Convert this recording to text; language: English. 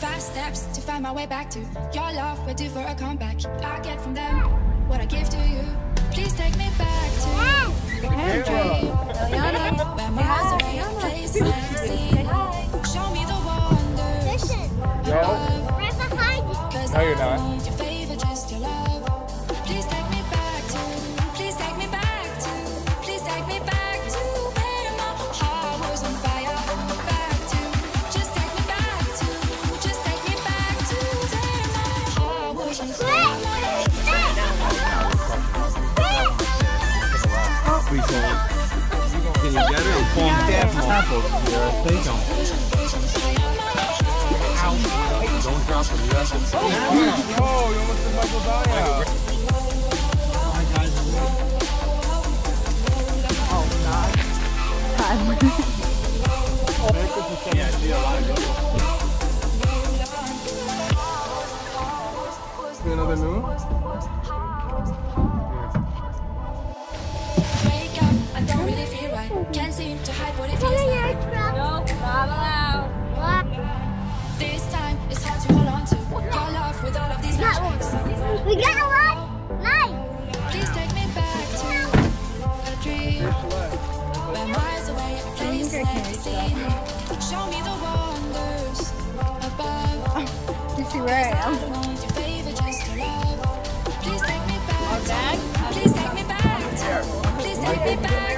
Fast steps to find my way back to your love, we're due for a comeback. I get from them what I give to you. Please take me back to a dream. Where miles away, a place never seen. Show me the wonders above. Right behind you. No, you're not. Can you get it? Form apples. Yeah, they don't. Don't drop them. You have to. Oh, you almost did Michael Dyer. Yeah, oh, these Got flashbacks. one. We got one. Nice. Please take me back to a dream. Where miles away, a place never seen. Show me the wonders above. You see where I I am? don't want your favor, just your love. Please take me back. to- Please take me back. Please take me back to